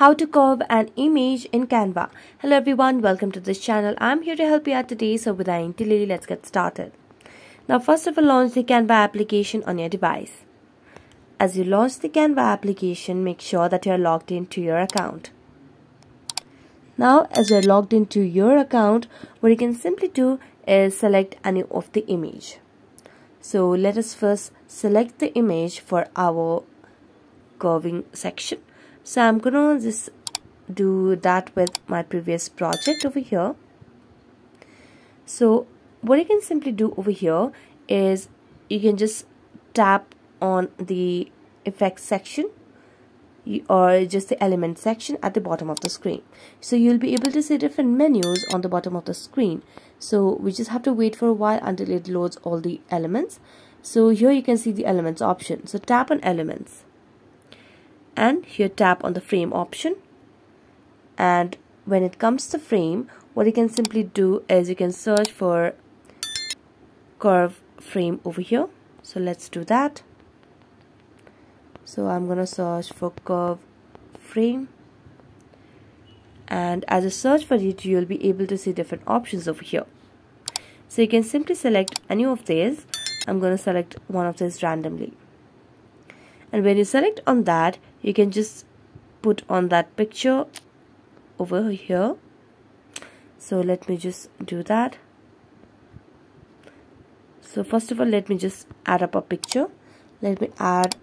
how to curve an image in Canva. Hello everyone, welcome to this channel. I'm here to help you out today. So without delay, let's get started. Now first of all, launch the Canva application on your device. As you launch the Canva application, make sure that you are logged into your account. Now as you're logged into your account, what you can simply do is select any of the image. So let us first select the image for our curving section so I'm gonna just do that with my previous project over here. So what you can simply do over here is you can just tap on the effects section or just the element section at the bottom of the screen. So you'll be able to see different menus on the bottom of the screen. So we just have to wait for a while until it loads all the elements. So here you can see the elements option. So tap on elements and here tap on the frame option. And when it comes to frame what you can simply do is you can search for curve frame over here. So let's do that. So I'm gonna search for curve frame. And as a search for it you'll be able to see different options over here. So you can simply select any of these. I'm gonna select one of these randomly and when you select on that you can just put on that picture over here. So let me just do that. So first of all let me just add up a picture. Let me add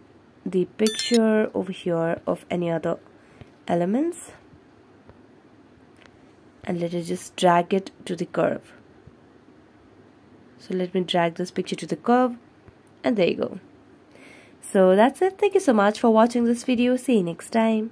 the picture over here of any other elements. And let us just drag it to the curve. So let me drag this picture to the curve. And there you go so that's it. Thank you so much for watching this video. See you next time.